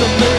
the